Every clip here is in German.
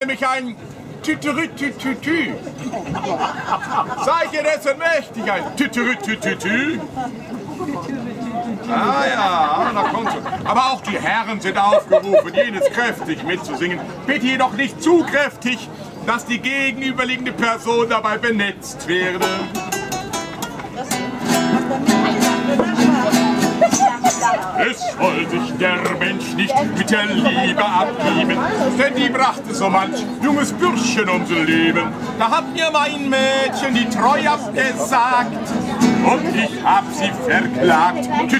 nämlich ein Tüterütütütü. Seid ihr dessen mächtig, ein Tüterütütütü? Ah ja, na kommt schon. Aber auch die Herren sind aufgerufen, jenes kräftig mitzusingen. Bitte jedoch nicht zu kräftig, dass die gegenüberliegende Person dabei benetzt werde. Es soll sich der Mensch nicht mit der Liebe abgeben, denn die brachte so manch junges Bürschchen ums Leben. Da hat mir mein Mädchen die Treu abgesagt und ich hab sie verklagt. Ich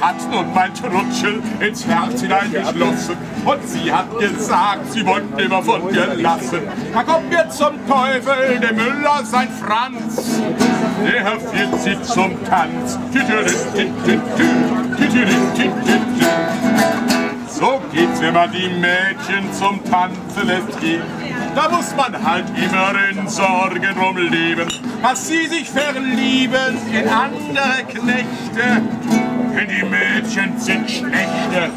hat nun mein Trutschel ins Herz hineingeschlossen und sie hat gesagt, sie wollte immer von mir lassen. Da kommt mir zum Teufel der Müller sein Franz, der führt sie zum Tanz. So geht's, wenn man die Mädchen zum Tanzen lässt gehen. Da muss man halt immer in Sorgen rumleben, dass sie sich verlieben in andere Knechte. Denn die Mädchen sind Schlechte.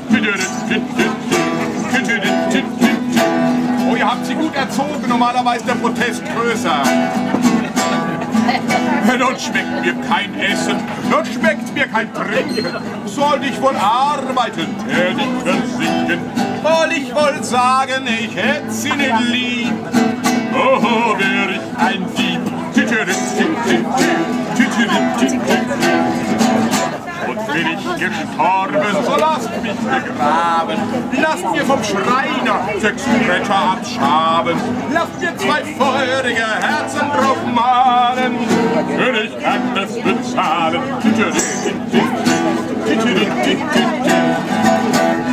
Oh, ihr habt sie gut erzogen, normalerweise ist der Protest größer. Nun schmeckt mir kein Essen, nun schmeckt mir kein Trinken. Soll ich wohl arbeiten, tätig versinken? Soll ich wohl sagen, ich hätte sie nicht lieb? Oh, wär ich ein Dieb. Gestorben, so lasst mich begraben. Lasst mir vom Schreiner sechs Bretter abschaben. Lasst mir zwei feurige Herzen drauf malen. Denn ich kann es bezahlen.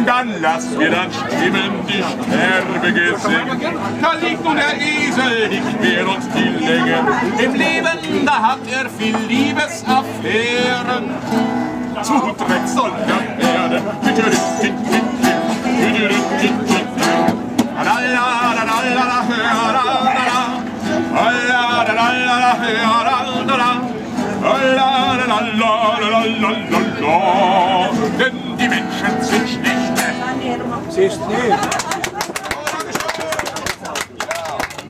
Dann lasst mir dann stimmen die Sterbegesänge. Da liegt nun der Esel, ich wehr uns die Länge. Im Leben, da hat er viel Liebesaffären. Zu Dreck soll er werden. Denn die Menschen sind Schlechte. Siehst du nicht?